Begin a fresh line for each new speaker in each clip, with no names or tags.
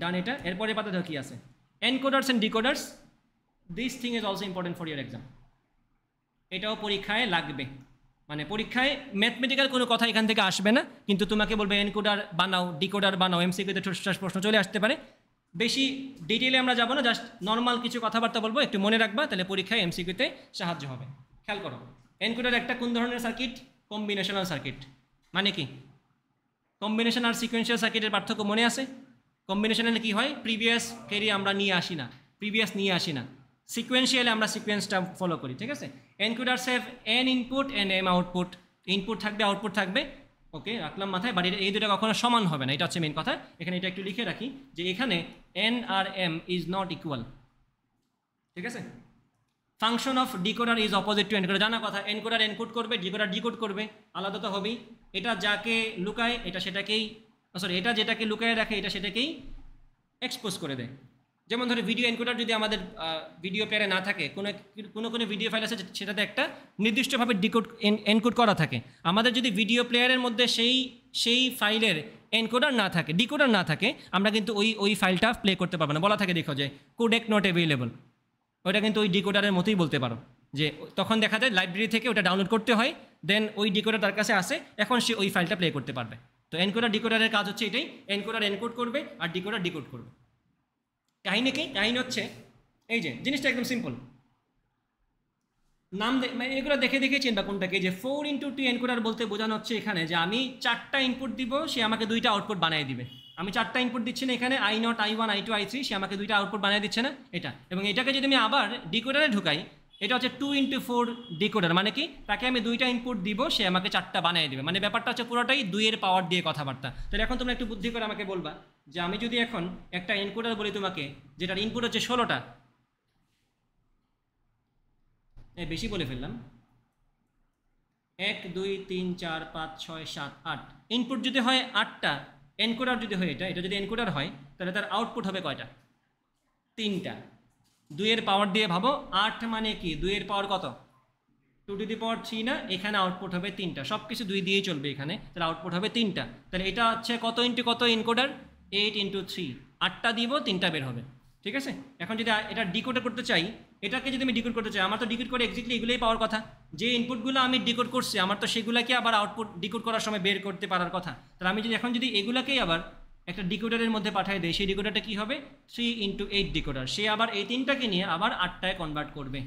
ডান এটা। এরপরে পাতা দেখো কি আছে। Encoders and decoders this thing is also important for your exam এটাও পরীক্ষায় লাগবে। মানে পরীক্ষায় ম্যাথমেটিক্যাল কোনো কথা এখান থেকে আসবে না, কিন্তু তোমাকে বলবে এনকোডার বানাও ডিকোডার বানাও এমসিকিউতে ঠোসঠাস প্রশ্ন চলে আসতে পারে। বেশি ডিটেলে আমরা যাব না জাস্ট নর্মাল কিছু কথাবার্তা বলব, একটু মনে রাখবা, তাহলে পরীক্ষায় এমসিকিউতে সাহায্য হবে। খেয়াল করো এনকোডার একটা কোন ধরনের সার্কিট কম্বিনেশনাল সার্কিট মানে কি? কম্বিনেশন আর সিকোয়েন্সিয়াল সার্কিটের পার্থক্য মনে আছে? কম্বিনেশনালে কি হয়? প্রিভিয়াস ক্যারি আমরা নিয়ে আসি না। প্রিভিয়াস নিয়ে আসি না। সিকোয়েন্সিয়ালে আমরা সিকোয়েন্সটা ফলো করি, ঠিক আছে? Encoder save n input n m output input থাকবে আউটপুট থাকবে। ওকে রাখলাম মাথায়। বাট এই দুটো কখনো সমান হবে না, এটা হচ্ছে মেন কথা। এখানে এটা একটু লিখে রাখি যে এখানে n are m is not equal ঠিক আছে? Function of decoder is opposite to encoder জানা কথা এনকোডার এনকোড করবে ডিকোডার ডিকোড করবে। আলাদা তো হবেই। এটা যাকে লুকায়, এটা সেটাকেই সরি এটা যেটাকে লুকায় রাখে, এটা সেটাকেই এক্সপোজ করে দেয়। যেমন ধরো ভিডিও এনকোডার যদি আমাদের ভিডিও পেয়ারে না থাকে, কোনো কোনো কোনো ভিডিও ফাইল আছে সেটাতে একটা নির্দিষ্টভাবে ডিকোড এনকোড করা থাকে। আমাদের যদি ভিডিও প্লেয়ারের মধ্যে সেই সেই ফাইলের এনকোডার না থাকে ডিকোডার না থাকে, আমরা কিন্তু ওই ওই ফাইলটা প্লে করতে পারব না। বলা থাকে, দেখো যে কোডেক নট অ্যাভেলেবল ওটা কিন্তু ওই ডিকোডারের মতোই বলতে পারো। যে, তখন দেখা যায় লাইব্রেরি থেকে ওটা ডাউনলোড করতে হয় দেন ওই ডিকোডার তার কাছে আসে, এখন সে ওই ফাইলটা প্লে করতে পারবে। তো এনকোডার ডিকোডারের কাজ হচ্ছে এটাই। এনকোডার এনকোড করবে আর ডিকোডার ডিকোড করবে। কাহিনী কি? কাহিনী হচ্ছে, এই যে, জিনিসটা একদম সিম্পল নাম মানে এগুলো দেখে দেখে চিনবা কোনটাকে যে ফোর ইন্টু টু এনকোডার বলতে বোঝানো হচ্ছে এখানে যে আমি চারটা ইনপুট দিব, সে আমাকে দুইটা আউটপুট বানিয়ে দিবে। আমি চারটা ইনপুট দিচ্ছি না এখানে I not I one I two I three সে আমাকে দুইটা আউটপুট বানিয়ে দিচ্ছে না। এটা। এবং এটাকে যদি আমি আবার ডিকোডারে ঢুকাই এটা হচ্ছে টু ইন্টু ফোর ডিকোডার মানে কি? তাকে আমি দুইটা ইনপুট দিব, সে আমাকে চারটা বানিয়ে দেবে। মানে ব্যাপারটা হচ্ছে পুরোটাই দুইয়ের পাওয়ার দিয়ে কথাবার্তা। তাহলে এখন তোমরা একটু বুদ্ধি করে আমাকে বলবা যে আমি যদি এখন একটা এনকোডার বলি তোমাকে, যেটার ইনপুট হচ্ছে ষোলোটা। বেশি বলে ফেললাম। এক, দুই, তিন, চার, পাঁচ, ছয়, সাত, আট। ইনপুট যদি হয় আটটা এনকোডার যদি হয় এটা এটা যদি এনকোডার হয়, তাহলে তার আউটপুট হবে কয়টা? তিনটা। দুইয়ের পাওয়ার দিয়ে ভাবো, আট মানে কি? দুইয়ের পাওয়ার কত? Two to the power three না? এখানে আউটপুট হবে তিনটা। সব কিছু দুই দিয়েই চলবে এখানে। তাহলে আউটপুট হবে তিনটা। তাহলে এটা হচ্ছে কত ইন্টু কত এনকোডার এইট ইন্টু থ্রি আটটা দিব, তিনটা বের হবে। ঠিক আছে? এখন যদি এটা ডিকোড করতে চাই, এটাকে যদি আমি ডিকোড করতে চাই, আমার তো ডিকোড করে এক্সাক্টলি এগুলোই পাওয়ার কথা। যে ইনপুটগুলো আমি ডিকোড করছি, আমার তো সেগুলোকে আবার আউটপুট ডিকোড করার সময় বের করতে পারার কথা। তাহলে আমি যদি এখন যদি এগুলাকেই আবার একটা ডিকোডারের মধ্যে পাঠিয়ে দেয়। সেই ডিকোডারটা কী হবে? থ্রি ইন্টু এইট ডিকোডার সে আবার এই তিনটাকে নিয়ে আবার আটটায় কনভার্ট করবে।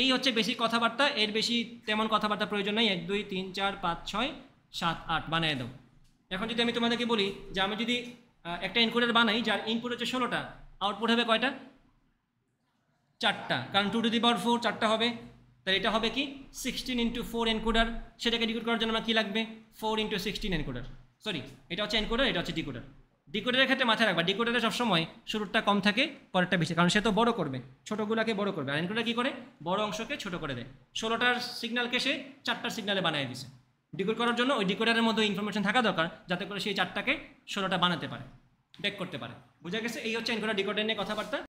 এই হচ্ছে বেশি কথাবার্তা। এর বেশি তেমন কথাবার্তা প্রয়োজন নেই। এক, দুই, তিন, চার, পাঁচ, ছয়, সাত, আট বানিয়ে দাও। এখন যদি আমি তোমাদেরকে বলি যে আমি যদি একটা ইনকোডার বানাই যার ইনপুট হচ্ছে ষোলোটা আউটপুট হবে কয়টা? চারটা। কারণ two to the power four চারটা হবে। তাহলে এটা হবে কি? সিক্সটিন ইন্টু ফোর এনকোডার সেটাকে ডিকোড করার জন্য আমার কী লাগবে? Four into sixteen encoder sorry এটা হচ্ছে এনকোডার এটা হচ্ছে ডিকোডার ডিকোডারের ক্ষেত্রে মাথায় রাখবা ডিকোডারে সবসময় শুরুটা কম থাকে, পরেরটা বেশি, কারণ সে তো বড় করবে, ছোটোগুলোকে বড় করবে। আর এনকোডার কী করে? বড় অংশকে ছোট করে দেয়। ষোলোটার সিগন্যালকে সে চারটার সিগনালে বানিয়ে দিছে। ডিকোড করার জন্য ওই ডিকোডারের মধ্যে ইনফরমেশন থাকা দরকার, যাতে করে সেই চারটাকে ষোলোটা বানাতে পারে ব্যাক করতে পারে। বোঝা গেছে? এই হচ্ছে এনকোডার ডিকোডার নিয়ে কথাবার্তা।